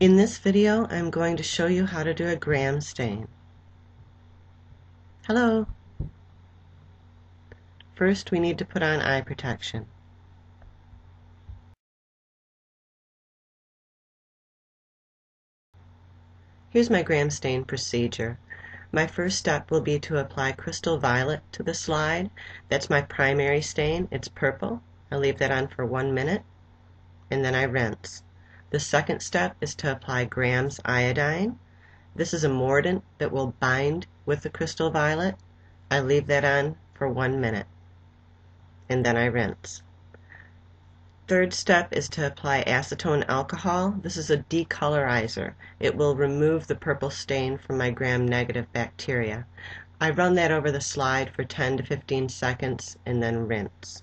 In this video, I'm going to show you how to do a gram stain. Hello! First, we need to put on eye protection. Here's my gram stain procedure. My first step will be to apply crystal violet to the slide. That's my primary stain. It's purple. I leave that on for one minute and then I rinse. The second step is to apply Gram's iodine. This is a mordant that will bind with the crystal violet. I leave that on for one minute and then I rinse. Third step is to apply acetone alcohol. This is a decolorizer. It will remove the purple stain from my gram-negative bacteria. I run that over the slide for 10 to 15 seconds and then rinse.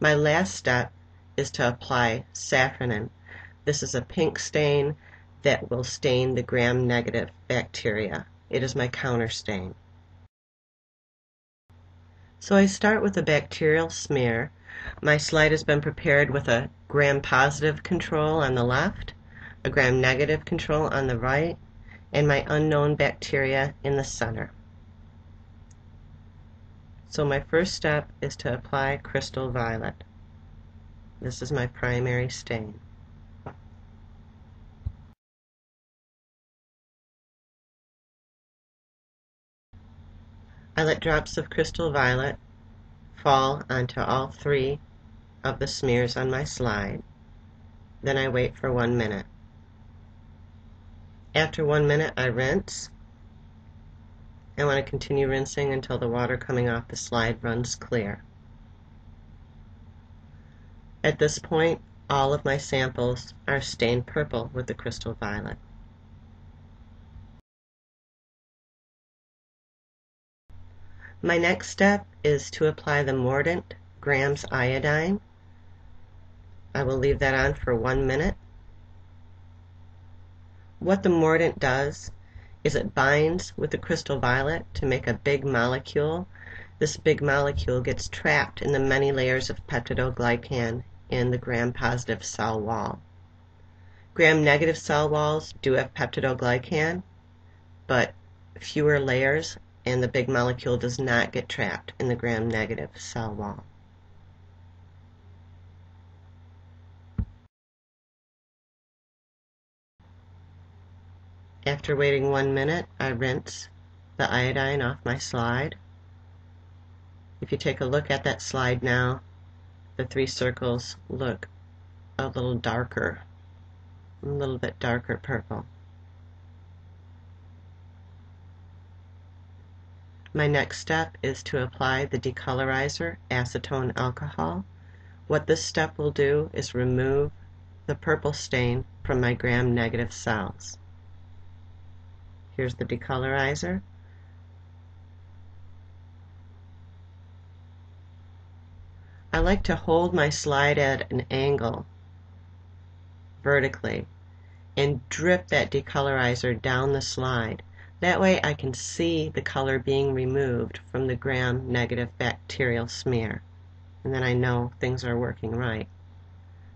My last step is to apply safranin. This is a pink stain that will stain the gram-negative bacteria. It is my counter stain. So I start with a bacterial smear. My slide has been prepared with a gram-positive control on the left, a gram-negative control on the right, and my unknown bacteria in the center. So my first step is to apply crystal violet. This is my primary stain. I let drops of crystal violet fall onto all three of the smears on my slide. Then I wait for one minute. After one minute, I rinse. I want to continue rinsing until the water coming off the slide runs clear. At this point, all of my samples are stained purple with the crystal violet. My next step is to apply the mordant Gram's iodine. I will leave that on for one minute. What the mordant does is it binds with the crystal violet to make a big molecule. This big molecule gets trapped in the many layers of peptidoglycan in the gram-positive cell wall. Gram-negative cell walls do have peptidoglycan, but fewer layers and the big molecule does not get trapped in the gram-negative cell wall. After waiting one minute, I rinse the iodine off my slide. If you take a look at that slide now, the three circles look a little darker, a little bit darker purple. My next step is to apply the decolorizer acetone alcohol. What this step will do is remove the purple stain from my gram-negative cells. Here's the decolorizer. I like to hold my slide at an angle vertically and drip that decolorizer down the slide that way I can see the color being removed from the gram-negative bacterial smear. And then I know things are working right.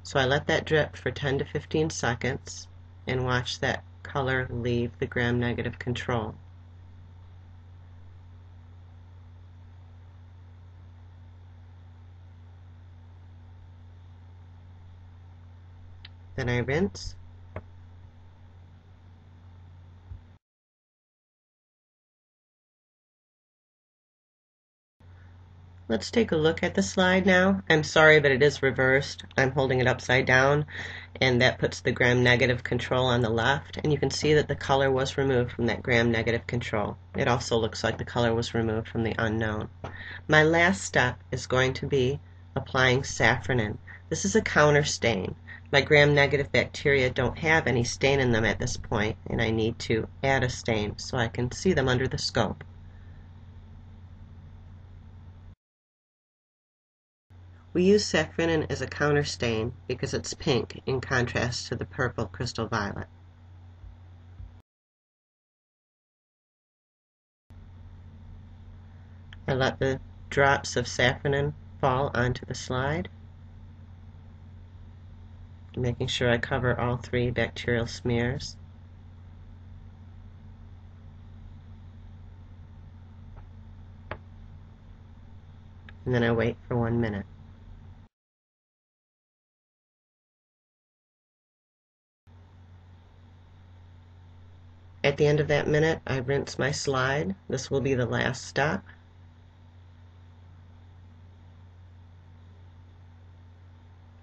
So I let that drip for 10 to 15 seconds and watch that color leave the gram-negative control. Then I rinse Let's take a look at the slide now. I'm sorry, but it is reversed. I'm holding it upside down, and that puts the gram-negative control on the left, and you can see that the color was removed from that gram-negative control. It also looks like the color was removed from the unknown. My last step is going to be applying safranin. This is a counter stain. My gram-negative bacteria don't have any stain in them at this point, and I need to add a stain so I can see them under the scope. We use safranin as a counter stain because it's pink in contrast to the purple crystal violet. I let the drops of safranin fall onto the slide. making sure I cover all three bacterial smears. And then I wait for one minute. The end of that minute, I rinse my slide. This will be the last stop.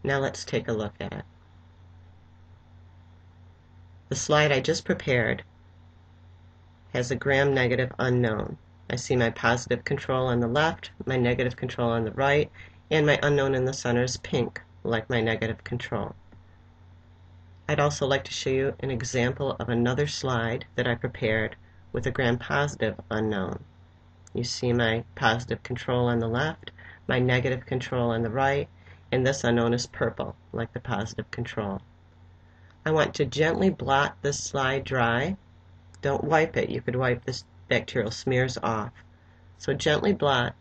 Now let's take a look at it. The slide I just prepared has a gram-negative unknown. I see my positive control on the left, my negative control on the right, and my unknown in the center is pink, like my negative control. I'd also like to show you an example of another slide that I prepared with a gram-positive unknown. You see my positive control on the left, my negative control on the right, and this unknown is purple, like the positive control. I want to gently blot this slide dry. Don't wipe it. You could wipe the bacterial smears off. So gently blot,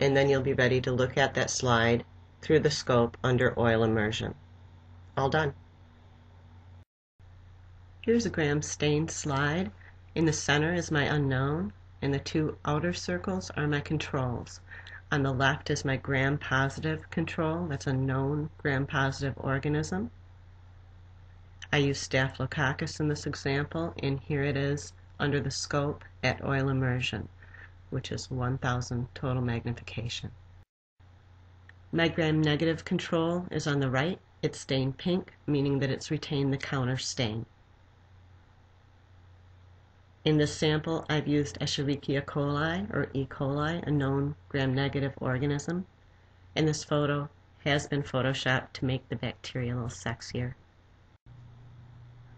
and then you'll be ready to look at that slide through the scope under oil immersion. All done. Here's a gram stained slide. In the center is my unknown, and the two outer circles are my controls. On the left is my gram-positive control. That's a known gram-positive organism. I use Staphylococcus in this example, and here it is under the scope at oil immersion, which is 1000 total magnification. My gram-negative control is on the right. It's stained pink, meaning that it's retained the counter stain. In this sample, I've used Escherichia coli, or E. coli, a known gram-negative organism, and this photo has been photoshopped to make the bacteria a little sexier.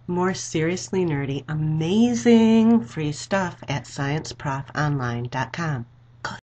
More seriously nerdy, amazing free stuff at scienceprofonline.com.